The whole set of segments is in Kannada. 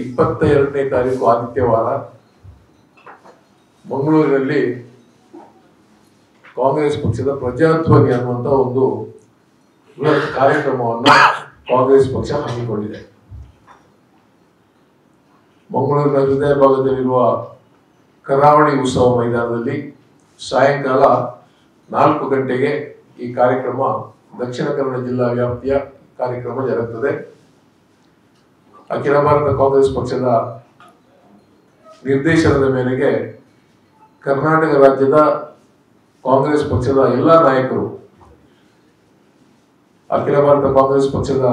ಇಪ್ಪತ್ತ ಎರಡನೇ ತಾರೀಕು ಆದಿತ್ಯವಾರ ಮಂಗಳೂರಿನಲ್ಲಿ ಕಾಂಗ್ರೆಸ್ ಪಕ್ಷದ ಪ್ರಜಾಧ್ವನಿ ಅನ್ನುವಂತ ಒಂದು ಬೃಹತ್ ಕಾರ್ಯಕ್ರಮವನ್ನು ಕಾಂಗ್ರೆಸ್ ಪಕ್ಷ ಹಮ್ಮಿಕೊಂಡಿದೆ. ಮಂಗಳೂರಿನ ಹೃದಯ ಭಾಗದಲ್ಲಿರುವ ಕರಾವಳಿ ಉತ್ಸವ ಮೈದಾನದಲ್ಲಿ ಸಾಯಂಕಾಲ ನಾಲ್ಕು ಗಂಟೆಗೆ ಈ ಕಾರ್ಯಕ್ರಮ, ದಕ್ಷಿಣ ಕನ್ನಡ ಜಿಲ್ಲಾ ವ್ಯಾಪ್ತಿಯ ಕಾರ್ಯಕ್ರಮ ಜರುಗುತ್ತದೆ ಅಖಿಲ ಭಾರತ ಕಾಂಗ್ರೆಸ್ ಪಕ್ಷದ ನಿರ್ದೇಶನದ ಮೇರೆಗೆ ಕರ್ನಾಟಕ ರಾಜ್ಯದ ಕಾಂಗ್ರೆಸ್ ಪಕ್ಷದ ಎಲ್ಲ ನಾಯಕರು, ಅಖಿಲ ಭಾರತ ಕಾಂಗ್ರೆಸ್ ಪಕ್ಷದ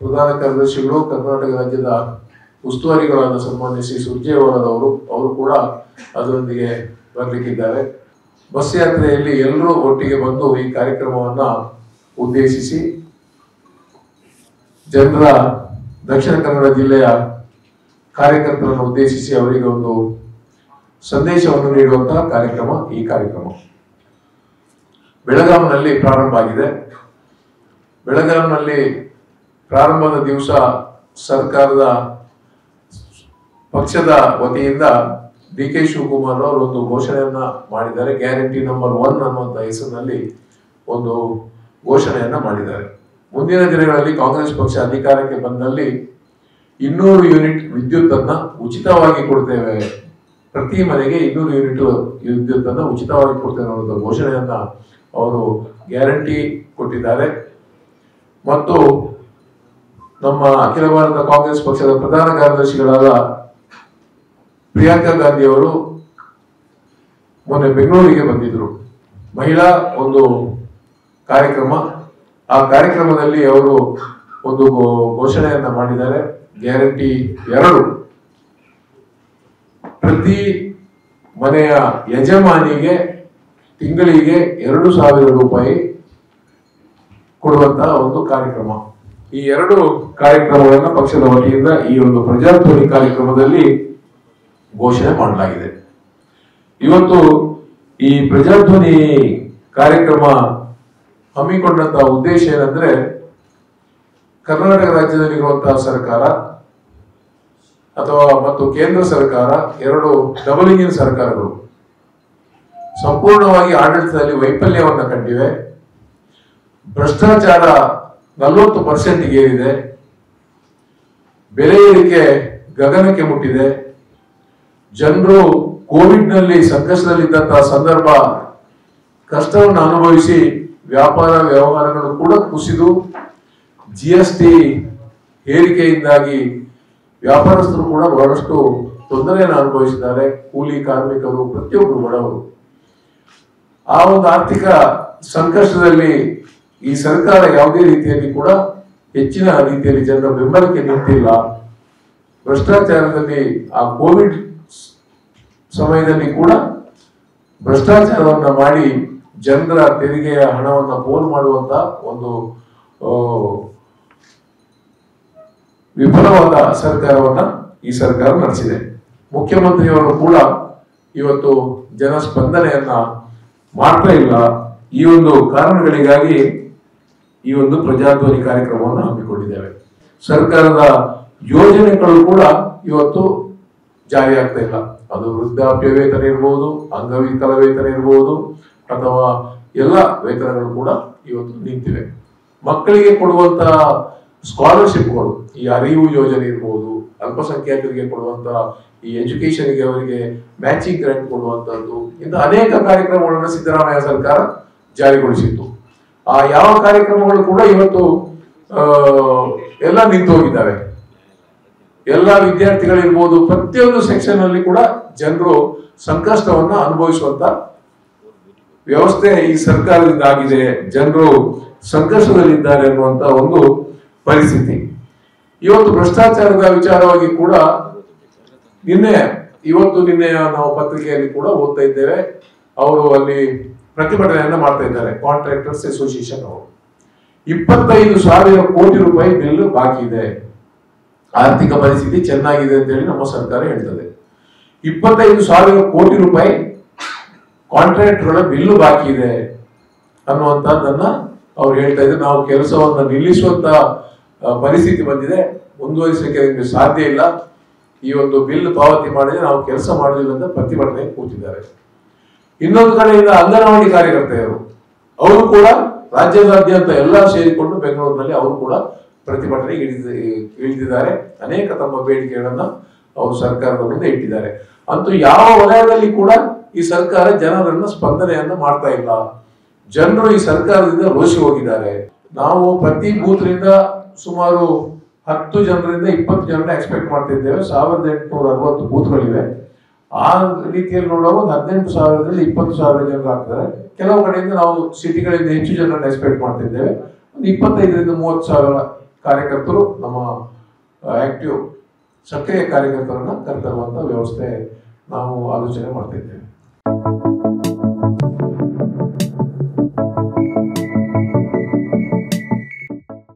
ಪ್ರಧಾನ ಕಾರ್ಯದರ್ಶಿಗಳು, ಕರ್ನಾಟಕ ರಾಜ್ಯದ ಉಸ್ತುವಾರಿಗಳನ್ನು ಸನ್ಮಾನಿಸಿ ಶ್ರೀ ಅವರು ಕೂಡ ಅದರೊಂದಿಗೆ ಬರಲಿಕ್ಕಿದ್ದಾರೆ. ಬಸ್ ಯಾತ್ರೆಯಲ್ಲಿ ಎಲ್ಲರೂ ಒಟ್ಟಿಗೆ ಬಂದು ಈ ಕಾರ್ಯಕ್ರಮವನ್ನು ಉದ್ದೇಶಿಸಿ, ಜನರ ದಕ್ಷಿಣ ಕನ್ನಡ ಜಿಲ್ಲೆಯ ಕಾರ್ಯಕರ್ತರನ್ನು ಉದ್ದೇಶಿಸಿ ಅವರಿಗೆ ಒಂದು ಸಂದೇಶವನ್ನು ನೀಡುವಂತಹ ಕಾರ್ಯಕ್ರಮ, ಈ ಕಾರ್ಯಕ್ರಮ. ಬೆಳಗಾವಿನಲ್ಲಿ ಪ್ರಾರಂಭ ಆಗಿದೆ. ಬೆಳಗಾವಿನಲ್ಲಿ ಪ್ರಾರಂಭದ ದಿವಸ ಸರ್ಕಾರದ ಪಕ್ಷದ ವತಿಯಿಂದ ಡಿ ಕೆ ಶಿವಕುಮಾರ್ ಅವರು ಒಂದು ಘೋಷಣೆಯನ್ನ ಮಾಡಿದ್ದಾರೆ. ಗ್ಯಾರಂಟಿ ನಂಬರ್ ಒನ್ ಅನ್ನುವಂತ ಹೆಸರಿನಲ್ಲಿ ಒಂದು ಘೋಷಣೆಯನ್ನ ಮಾಡಿದ್ದಾರೆ. ಮುಂದಿನ ದಿನಗಳಲ್ಲಿ ಕಾಂಗ್ರೆಸ್ ಪಕ್ಷ ಅಧಿಕಾರಕ್ಕೆ ಬಂದಲ್ಲಿ ಇನ್ನೂರು ಯೂನಿಟ್ ವಿದ್ಯುತ್ ಅನ್ನ ಉಚಿತವಾಗಿ ಕೊಡ್ತೇವೆ. ಪ್ರತಿ ಮನೆಗೆ ಇನ್ನೂರು ಯೂನಿಟ್ ವಿದ್ಯುತ್ ಅನ್ನ ಉಚಿತವಾಗಿ ಕೊಡ್ತೇವೆ ಅನ್ನೋದು ಘೋಷಣೆಯನ್ನ ಅವರು ಗ್ಯಾರಂಟಿ ಕೊಟ್ಟಿದ್ದಾರೆ. ಮತ್ತು ನಮ್ಮ ಅಖಿಲ ಭಾರತ ಕಾಂಗ್ರೆಸ್ ಪಕ್ಷದ ಪ್ರಧಾನ ಕಾರ್ಯದರ್ಶಿಗಳಾದ ಪ್ರಿಯಾಂಕಾ ಗಾಂಧಿ ಅವರು ಮೊನ್ನೆ ಬೆಂಗಳೂರಿಗೆ ಬಂದಿದ್ರು. ಮಹಿಳಾ ಒಂದು ಕಾರ್ಯಕ್ರಮ ಆ ಕಾರ್ಯಕ್ರಮದಲ್ಲಿ ಅವರು ಒಂದು ಘೋಷಣೆಯನ್ನ ಮಾಡಿದ್ದಾರೆ. ಗ್ಯಾರಂಟಿ ಎರಡು. ಪ್ರತಿ ಮನೆಯ ಯಜಮಾನಿಗೆ ತಿಂಗಳಿಗೆ ಎರಡು ಸಾವಿರ ರೂಪಾಯಿ ಕೊಡುವಂತಹ ಒಂದು ಕಾರ್ಯಕ್ರಮ. ಈ ಎರಡು ಕಾರ್ಯಕ್ರಮಗಳನ್ನು ಪಕ್ಷದ ವತಿಯಿಂದ ಈ ಒಂದು ಪ್ರಜಾಧ್ವನಿ ಕಾರ್ಯಕ್ರಮದಲ್ಲಿ ಘೋಷಣೆ ಮಾಡಲಾಗಿದೆ. ಇವತ್ತು ಈ ಪ್ರಜಾಧ್ವನಿ ಕಾರ್ಯಕ್ರಮ ಹಮ್ಮಿಕೊಂಡಂತಹ ಉದ್ದೇಶ ಏನಂದ್ರೆ ಕರ್ನಾಟಕ ರಾಜ್ಯದಲ್ಲಿರುವಂತಹ ಸರ್ಕಾರ ಅಥವಾ ಮತ್ತು ಕೇಂದ್ರ ಸರ್ಕಾರ ಎರಡು ಡಬಲ್ ಇಂಜಿನ್ ಸರ್ಕಾರಗಳು ಸಂಪೂರ್ಣವಾಗಿ ಆಡಳಿತದಲ್ಲಿ ವೈಫಲ್ಯವನ್ನು ಕಂಡಿವೆ. ಭ್ರಷ್ಟಾಚಾರ ನಲವತ್ತು ಪರ್ಸೆಂಟ್ ಏರಿದೆ. ಬೆಲೆ ಏರಿಕೆ ಗಗನಕ್ಕೆ ಮುಟ್ಟಿದೆ. ಜನರು ಕೋವಿಡ್ನಲ್ಲಿ ಸಂಕಷ್ಟದಲ್ಲಿದ್ದಂತಹ ಸಂದರ್ಭ ಕಷ್ಟವನ್ನು ಅನುಭವಿಸಿ ವ್ಯಾಪಾರ ವ್ಯವಹಾರಗಳು ಕೂಡ ಕುಸಿದು ಜಿ ಎಸ್ ಟಿ ಏರಿಕೆಯಿಂದಾಗಿ ವ್ಯಾಪಾರಸ್ಥರು ಕೂಡ ಬಹಳಷ್ಟು ತೊಂದರೆಯನ್ನು ಅನುಭವಿಸಿದ್ದಾರೆ. ಕೂಲಿ ಕಾರ್ಮಿಕರು ಪ್ರತಿಯೊಬ್ಬರು ಬಡವರು. ಆ ಒಂದು ಆರ್ಥಿಕ ಸಂಕಷ್ಟದಲ್ಲಿ ಈ ಸರ್ಕಾರ ಯಾವುದೇ ರೀತಿಯಲ್ಲಿ ಕೂಡ ಹೆಚ್ಚಿನ ರೀತಿಯಲ್ಲಿ ಜನರ ಬೆಂಬಲಕ್ಕೆ ನಿಂತಿಲ್ಲ. ಭ್ರಷ್ಟಾಚಾರದಲ್ಲಿ, ಆ ಕೋವಿಡ್ ಸಮಯದಲ್ಲಿ ಕೂಡ ಭ್ರಷ್ಟಾಚಾರವನ್ನು ಮಾಡಿ ಜನರ ತೆರಿಗೆಯ ಹಣವನ್ನು ಪೋಲ್ ಮಾಡುವಂತ ಒಂದು ವಿಫಲವಾದ ಸರ್ಕಾರವನ್ನ ಈ ಸರ್ಕಾರ ನಡೆಸಿದೆ. ಮುಖ್ಯಮಂತ್ರಿಯವರು ಕೂಡ ಇವತ್ತು ಜನಸ್ಪಂದನೆಯನ್ನ ಮಾಡ್ತಾ ಇಲ್ಲ. ಈ ಒಂದು ಕಾರಣಗಳಿಗಾಗಿ ಈ ಒಂದು ಪ್ರಜಾಧ್ವನಿ ಕಾರ್ಯಕ್ರಮವನ್ನು ಹಮ್ಮಿಕೊಂಡಿದ್ದೇವೆ. ಸರ್ಕಾರದ ಯೋಜನೆಗಳು ಕೂಡ ಇವತ್ತು ಜಾರಿ ಆಗ್ತಾ ಇಲ್ಲ. ಅದು ವೃದ್ಧಾಪ್ಯ ವೇತನ ಇರ್ಬೋದು ಅಂಗವಿಕಲ ವೇತನ ಇರ್ಬೋದು ಅಥವಾ ಎಲ್ಲ ವೇತನಗಳು ಕೂಡ ಇವತ್ತು ನಿಂತಿವೆ. ಮಕ್ಕಳಿಗೆ ಕೊಡುವಂತ ಸ್ಕಾಲರ್ಶಿಪ್ಗಳು ಈ ಅರಿವು ಯೋಜನೆ ಇರ್ಬೋದು, ಅಲ್ಪಸಂಖ್ಯಾತರಿಗೆ ಕೊಡುವಂತ ಈ ಎಜುಕೇಶನ್ಗೆ ಅವರಿಗೆ ಮ್ಯಾಚಿಂಗ್ ಗ್ರಾಂಟ್ ಕೊಡುವಂತದ್ದು ಇಂಥ ಅನೇಕ ಕಾರ್ಯಕ್ರಮಗಳನ್ನು ಸಿದ್ದರಾಮಯ್ಯ ಸರ್ಕಾರ ಜಾರಿಗೊಳಿಸಿತ್ತು. ಆ ಯಾವ ಕಾರ್ಯಕ್ರಮಗಳು ಕೂಡ ಇವತ್ತು ಎಲ್ಲ ನಿಂತು ಹೋಗಿದ್ದಾವೆ ಎಲ್ಲ ವಿದ್ಯಾರ್ಥಿಗಳಿರ್ಬೋದು, ಪ್ರತಿಯೊಂದು ಸೆಕ್ಷನ್ ಅಲ್ಲಿ ಕೂಡ ಜನರು ಸಂಕಷ್ಟವನ್ನ ಅನುಭವಿಸುವಂತ ವ್ಯವಸ್ಥೆ ಈ ಸರ್ಕಾರದಿಂದ ಆಗಿದೆ ಜನರು ಸಂಕಷ್ಟದಲ್ಲಿದ್ದಾರೆ ಅನ್ನುವಂತ ಒಂದು ಪರಿಸ್ಥಿತಿ. ಇವತ್ತು ಭ್ರಷ್ಟಾಚಾರದ ವಿಚಾರವಾಗಿ ಕೂಡ ನಿನ್ನೆ, ಇವತ್ತು ನಿನ್ನೆ ನಾವು ಪತ್ರಿಕೆಯಲ್ಲಿ ಕೂಡ ಓದ್ತಾ ಇದ್ದೇವೆ. ಅವರು ಅಲ್ಲಿ ಪ್ರತಿಭಟನೆಯನ್ನ ಮಾಡ್ತಾ ಇದ್ದಾರೆ ಕಾಂಟ್ರಾಕ್ಟರ್ಸ್ ಅಸೋಸಿಯೇಷನ್ ಅವರು. ಇಪ್ಪತ್ತೈದು ಸಾವಿರ ಕೋಟಿ ರೂಪಾಯಿ ಬಿಲ್ ಬಾಕಿ ಇದೆ. ಆರ್ಥಿಕ ಪರಿಸ್ಥಿತಿ ಚೆನ್ನಾಗಿದೆ ಅಂತ ಹೇಳಿ ನಮ್ಮ ಸರ್ಕಾರ ಹೇಳ್ತದೆ. ಇಪ್ಪತ್ತೈದು ಸಾವಿರ ಕೋಟಿ ರೂಪಾಯಿ ಕಾಂಟ್ರಾಕ್ಟ್ಗಳ ಬಿಲ್ಲು ಬಾಕಿ ಇದೆ ಅನ್ನುವಂಥದ್ದನ್ನ ಅವ್ರು ಹೇಳ್ತಾ ಇದ್ದಾರೆ ನಾವು ಕೆಲಸವನ್ನು ನಿಲ್ಲಿಸುವಂತ ಪರಿಸ್ಥಿತಿ ಬಂದಿದೆ. ಮುಂದುವರಿಸಲಿಕ್ಕೆ ಸಾಧ್ಯ ಇಲ್ಲ. ಈ ಒಂದು ಬಿಲ್ ಪಾವತಿ ಮಾಡಿದ್ರೆ ನಾವು ಕೆಲಸ ಮಾಡಲಿಲ್ಲ ಅಂತ ಪ್ರತಿಭಟನೆ ಕೂತಿದ್ದಾರೆ. ಇನ್ನೊಂದು ಕಡೆಯಿಂದ ಅಂಗನವಾಡಿ ಕಾರ್ಯಕರ್ತೆಯರು, ಅವರು ಕೂಡ ರಾಜ್ಯದಾದ್ಯಂತ ಎಲ್ಲ ಸೇರಿಕೊಂಡು ಬೆಂಗಳೂರಿನಲ್ಲಿ ಅವರು ಕೂಡ ಪ್ರತಿಭಟನೆಗೆ ಇಳಿದ ಇಳಿದಿದ್ದಾರೆ ಅನೇಕ ತಮ್ಮ ಬೇಡಿಕೆಗಳನ್ನ ಅವರು ಸರ್ಕಾರದ ಮುಂದೆ ಇಟ್ಟಿದ್ದಾರೆ. ಅಂತೂ ಯಾವ ವಲಯದಲ್ಲಿ ಕೂಡ ಈ ಸರ್ಕಾರ ಜನರನ್ನ ಸ್ಪಂದನೆಯನ್ನ ಮಾಡ್ತಾ ಇಲ್ಲ. ಜನರು ಈ ಸರ್ಕಾರದಿಂದ ರೋಷಿ ಹೋಗಿದ್ದಾರೆ. ನಾವು ಪ್ರತಿ ಬೂತ್ರಿಂದ ಸುಮಾರು ಹತ್ತು ಜನರಿಂದ ಇಪ್ಪತ್ತು ಜನರನ್ನ ಎಕ್ಸ್ಪೆಕ್ಟ್ ಮಾಡ್ತಿದ್ದೇವೆ. ಸಾವಿರದ ಎಂಟುನೂರ ಅರವತ್ತು ಬೂತ್ಗಳಿವೆ. ಆ ರೀತಿಯಲ್ಲಿ ನೋಡುವಾಗ ಒಂದು ಹದಿನೆಂಟು ಸಾವಿರದಲ್ಲಿ ಇಪ್ಪತ್ತು ಸಾವಿರ ಜನರು ಆಗ್ತಾರೆ. ಕೆಲವು ಕಡೆಯಿಂದ ನಾವು ಸಿಟಿಗಳಿಂದ ಹೆಚ್ಚು ಜನರನ್ನು ಎಕ್ಸ್ಪೆಕ್ಟ್ ಮಾಡ್ತಿದ್ದೇವೆ. ಒಂದು ಇಪ್ಪತ್ತೈದರಿಂದ ಮೂವತ್ತು ಸಾವಿರ ಕಾರ್ಯಕರ್ತರು ನಮ್ಮ ಆಕ್ಟಿವ್ ಸಕ್ರಿಯ ಕಾರ್ಯಕರ್ತರನ್ನ ಕರೆತರುವಂಥ ವ್ಯವಸ್ಥೆ ನಾವು ಆಲೋಚನೆ ಮಾಡ್ತಿದ್ದೇವೆ.